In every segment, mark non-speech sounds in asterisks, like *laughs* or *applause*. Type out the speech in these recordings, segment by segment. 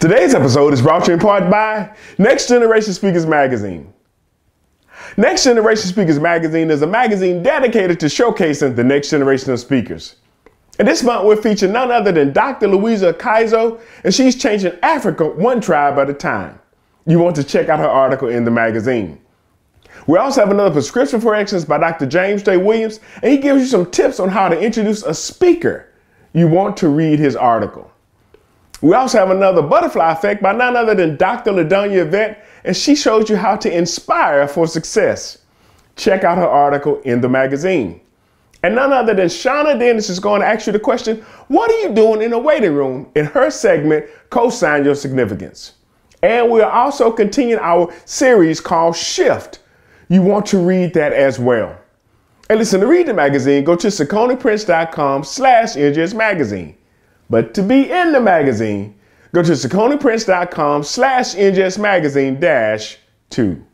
Today's episode is brought to you in part by Next Generation Speakers Magazine. Next Generation Speakers Magazine is a magazine dedicated to showcasing the next generation of speakers. And this month we're featuring none other than Dr. Louisa Kaizo, and she's changing Africa one tribe at a time. You want to check out her article in the magazine. We also have another prescription for excellence by Dr. James J. Williams, and he gives you some tips on how to introduce a speaker. You want to read his article. We also have another butterfly effect by none other than Dr. LaDonya Yvette, and she shows you how to inspire for success. Check out her article in the magazine. And none other than Shauna Dennis is going to ask you the question, what are you doing in the waiting room in her segment, Co-Sign Your Significance? And we're also continuing our series called Shift. You want to read that as well. And listen, to read the magazine, go to CiconePrince.com slash NGS Magazine. But to be in the magazine, go to CiconePrince.com slash NGS Magazine dash two.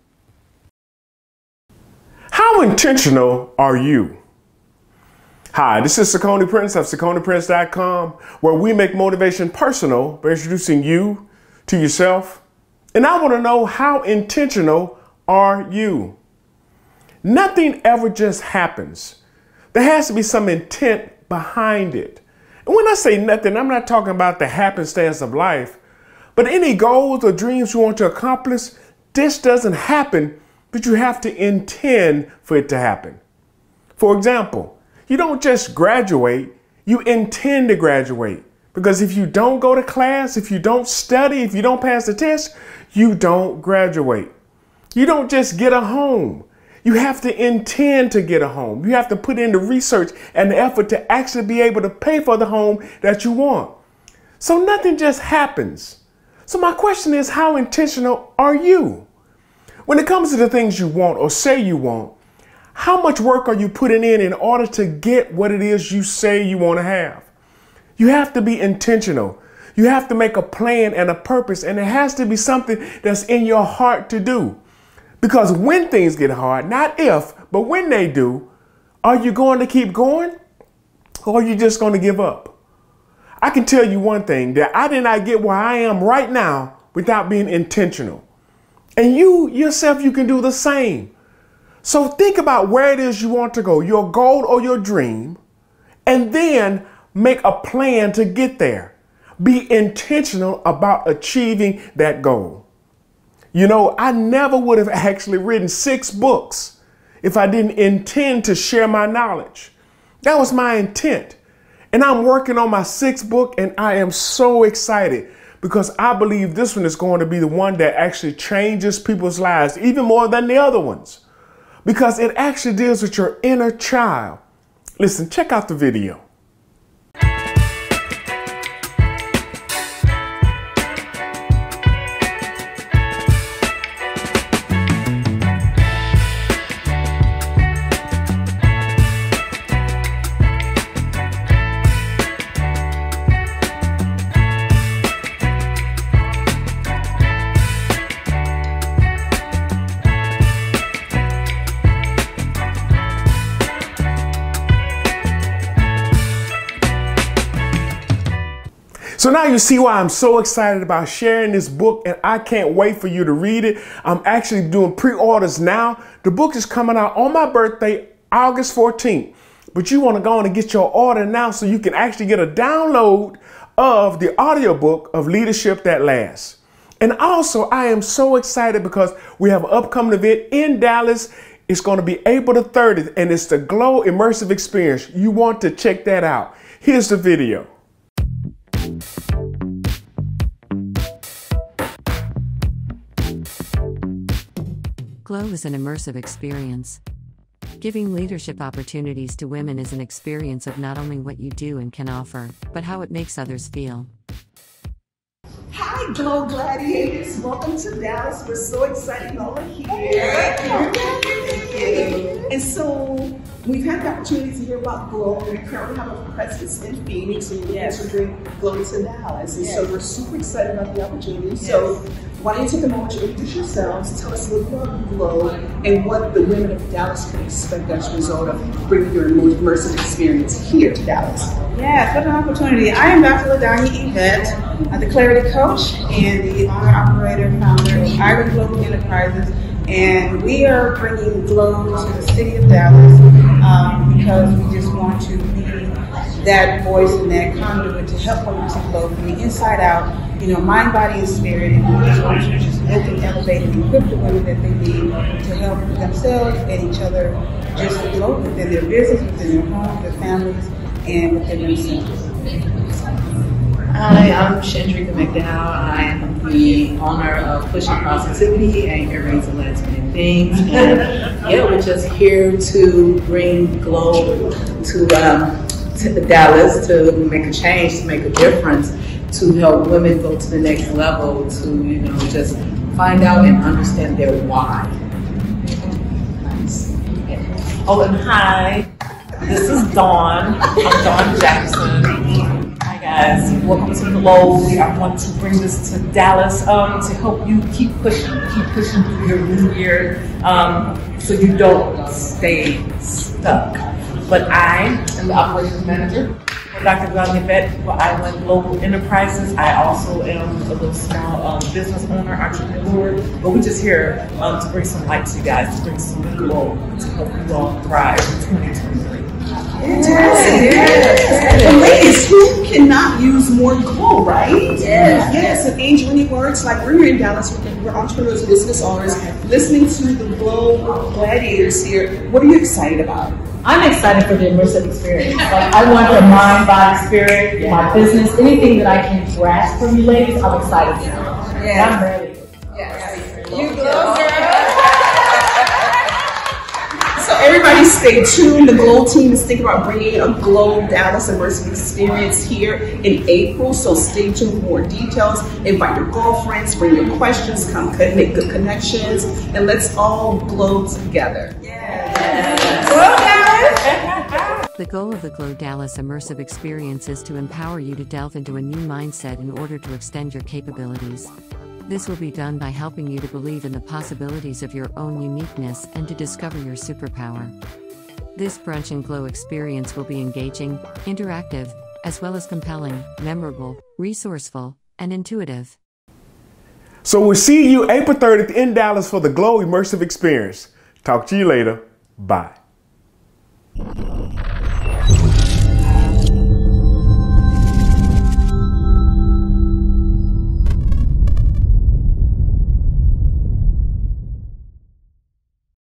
How intentional are you? Hi, this is Cicone Prince of CiconePrince.com, where we make motivation personal by introducing you to yourself. And I want to know how intentional are you? Nothing ever just happens. There has to be some intent behind it. And when I say nothing, I'm not talking about the happenstance of life, but any goals or dreams you want to accomplish, this doesn't happen, but you have to intend for it to happen. For example, you don't just graduate, you intend to graduate. Because if you don't go to class, if you don't study, if you don't pass the test, you don't graduate. You don't just get a home. You have to intend to get a home. You have to put in the research and the effort to actually be able to pay for the home that you want. So nothing just happens. So my question is, how intentional are you? When it comes to the things you want or say you want, how much work are you putting in in order to get what it is you say you want to have? You have to be intentional. You have to make a plan and a purpose, and it has to be something that's in your heart to do. Because when things get hard, not if, but when they do, are you going to keep going or are you just going to give up? I can tell you one thing that I did not get where I am right now without being intentional. And you yourself, you can do the same. So think about where it is you want to go, your goal or your dream, and then make a plan to get there. Be intentional about achieving that goal. You know, I never would have actually written six books if I didn't intend to share my knowledge. That was my intent. And I'm working on my sixth book, and I am so excited because I believe this one is going to be the one that actually changes people's lives even more than the other ones because it actually deals with your inner child. Listen, check out the video. So now you see why I'm so excited about sharing this book and I can't wait for you to read it. I'm actually doing pre-orders now. The book is coming out on my birthday, August 14th. But you want to go on and get your order now so you can actually get a download of the audiobook of Leadership That Lasts. And also, I am so excited because we have an upcoming event in Dallas. It's going to be April the 30th, and it's the Glow Immersive Experience. You want to check that out. Here's the video. Glow is an immersive experience. Giving leadership opportunities to women is an experience of not only what you do and can offer, but how it makes others feel. Hi, Glow Gladiators. Welcome to Dallas. We're so excited y'all are here. And so we've had the opportunity to hear about Glow. And we currently have a presence in Phoenix and we're yes. bring Glow to Dallas. And yes. so we're super excited about the opportunity. Yes. So why don't you take a moment to introduce yourselves, tell us a little bit about Glow, and what the women of Dallas can expect as a result of bringing your immersive experience here to Dallas. Yeah, what an opportunity. I am Dr. LaDanya Yvette, the Clarity Coach and the owner, operator, founder of Iron Global Enterprises. And we are bringing Glow to the city of Dallas um, because we just want to be that voice and that conduit to help women to glow from the inside out, you know, mind, body, and spirit. And we just want to just help and elevate and equip the women that they need to help themselves and each other just to glow within their business, within their home, their families, and within themselves. Hi, I'm Chandrika McDowell. I am the owner of Pushing Positivity and Earrings and Lesbian Things. *laughs* And yeah, we're just here to bring glow to um, to Dallas to make a change, to make a difference, to help women go to the next level, to you know just find out and understand their why. Nice. Oh, and hi, this is Dawn. I'm Dawn Jackson. Hi guys, welcome to Glow. I want to bring this to Dallas um, to help you keep pushing, keep pushing through your new year, um, so you don't stay stuck. But I am the operations manager Dr. Brown Yvette for Island Global Enterprises. I also am a little small um, business owner, entrepreneur. But we're just here um, to bring some light to you guys, to bring some glow to help you all thrive in 2023. Yes. And ladies, who cannot use more glow, right? Yes. Yes. And Angel, any words? Like we're here in Dallas, we're entrepreneurs, business owners, listening to the Glow Gladiators here. What are you excited about? I'm excited for the immersive experience. Like I want the mind, body, spirit, my business, anything that I can grasp from you ladies, I'm excited for. Yeah. I'm ready. You glow, girl. *laughs* So everybody stay tuned. The Glow team is thinking about bringing a Glow Dallas immersive experience here in April. So stay tuned for more details. Invite your girlfriends, bring your questions, come make good connections, and let's all glow together. The goal of the Glow Dallas immersive experience is to empower you to delve into a new mindset in order to extend your capabilities. This will be done by helping you to believe in the possibilities of your own uniqueness and to discover your superpower. This brunch and glow experience will be engaging, interactive, as well as compelling, memorable, resourceful, and intuitive. So we'll see you April 30th in Dallas for the Glow Immersive Experience. Talk to you later. Bye.